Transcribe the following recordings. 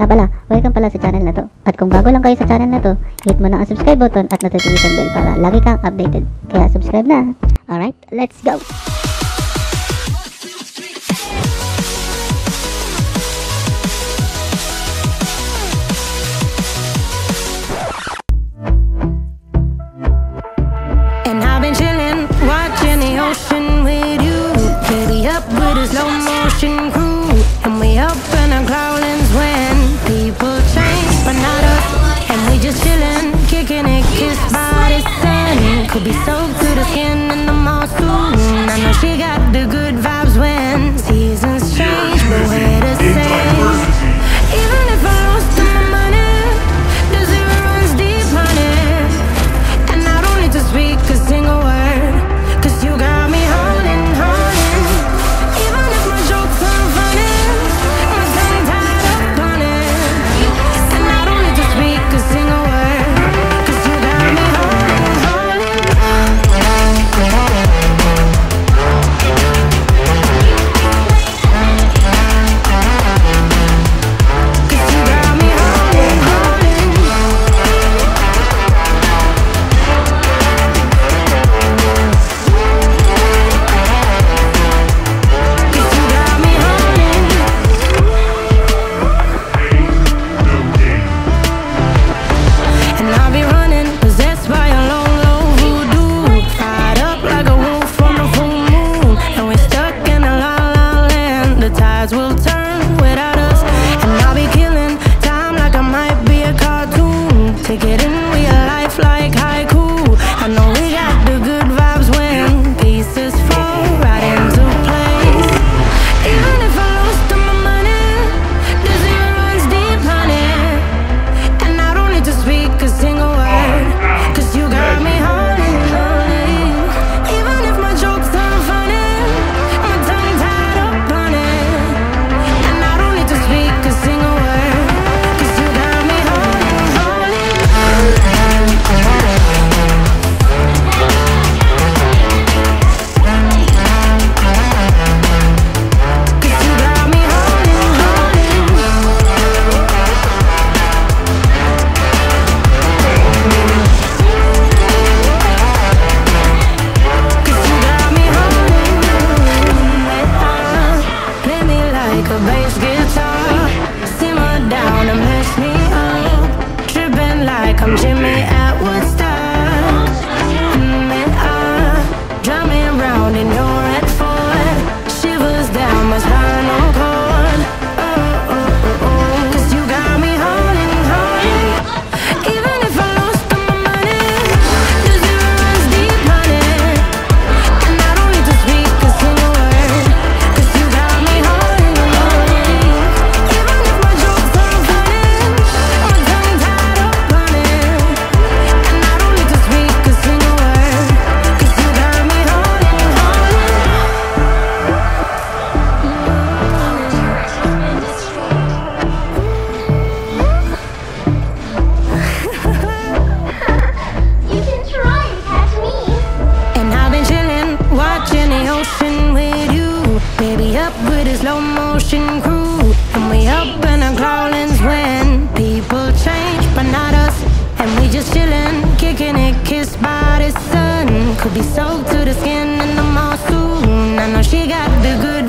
Ah pala, welcome pala sa channel na to. At kung bago lang kayo sa channel na to, hit mo na ang subscribe button at notification bell para lagi kang updated. Kaya subscribe na! Alright, let's go! taking it, kissed by the sun. Could be soaked to the skin in the mall soon I know she got the good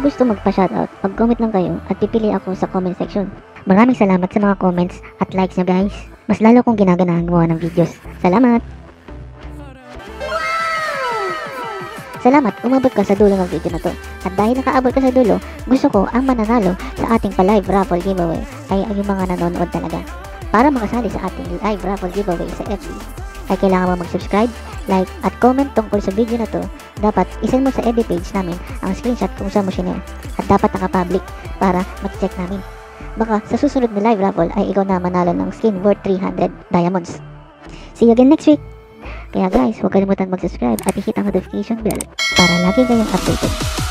gusto magpa-shoutout, mag-comment lang kayo at pipili ako sa comment section. Maraming salamat sa mga comments at likes nyo guys. Mas lalo kong ginaganahan gumawa ng videos. Salamat! Salamat, umabot ka sa dulo ng video na to. At dahil nakaabot ka sa dulo, gusto ko ang mananalo sa ating pa-live raffle giveaway ay ang mga nanonood talaga. Para makasali sa ating live raffle giveaway sa FB, ay kailangan mo mag-subscribe, like, at comment tungkol sa video na to. Dapat isend mo sa FB page namin ang screenshot kung saan mo sinare. At dapat naka-public para mag-check namin. Baka sa susunod na live raffle ay ikaw na manalo ng skin worth 300 diamonds. See you again next week! Kaya guys, huwag kalimutan mag-subscribe at i-hit ang notification bell para lagi kayong updated.